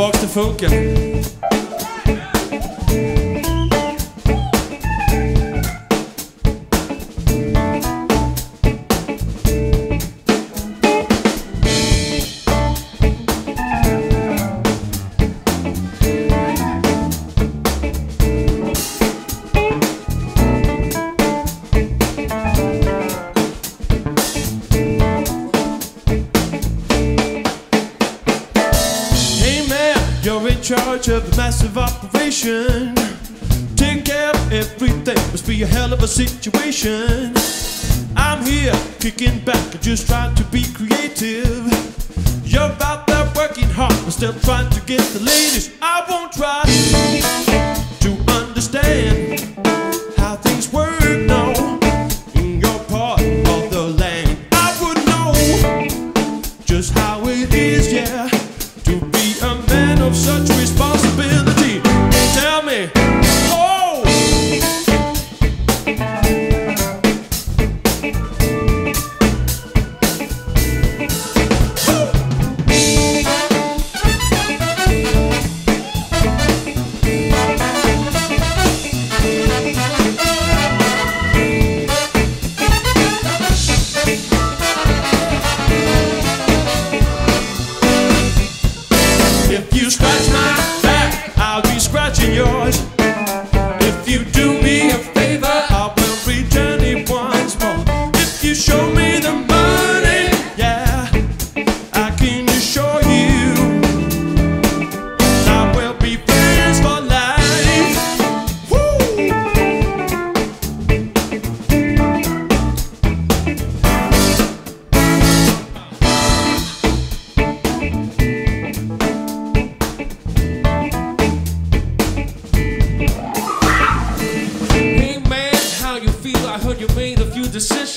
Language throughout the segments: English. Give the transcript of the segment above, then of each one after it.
tillbaks till funken. Charge of the massive operation. Take care of everything, must be a hell of a situation. I'm here, kicking back just trying to be creative. You're out there working hard, but still trying to get the ladies. I won't try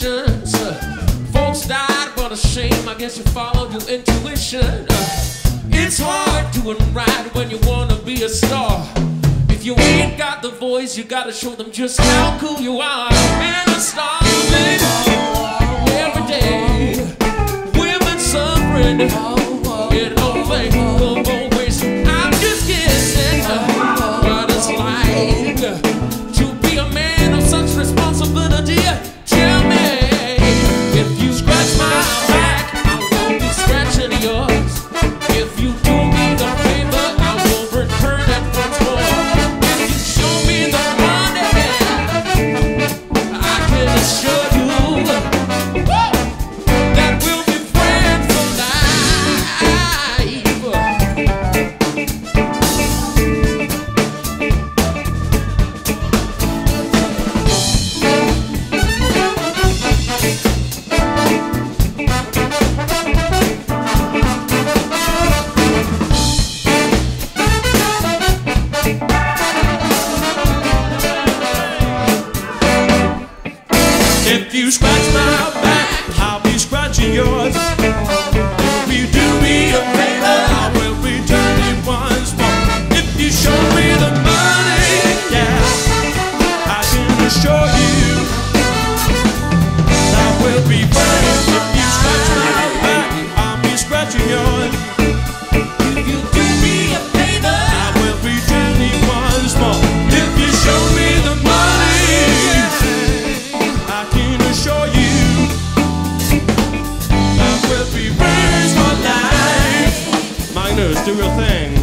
Uh, folks died, what a shame. I guess you followed your intuition. Uh, it's hard doing right when you wanna be a star. If you ain't got the voice, you gotta show them just how cool you are. Men you scratch do your thing.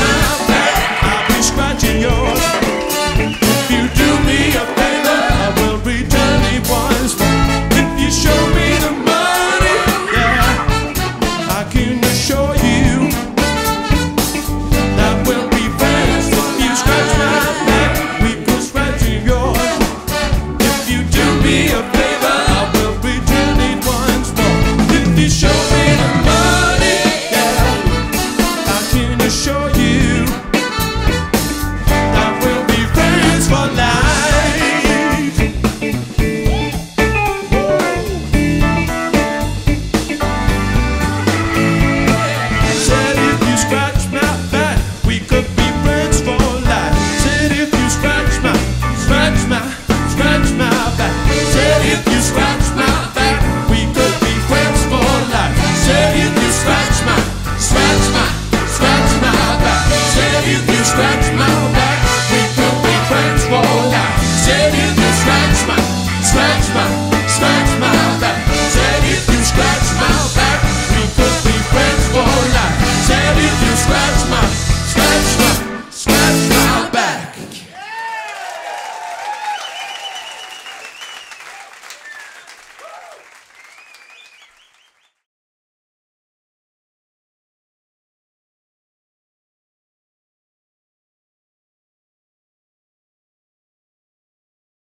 I've been scratching your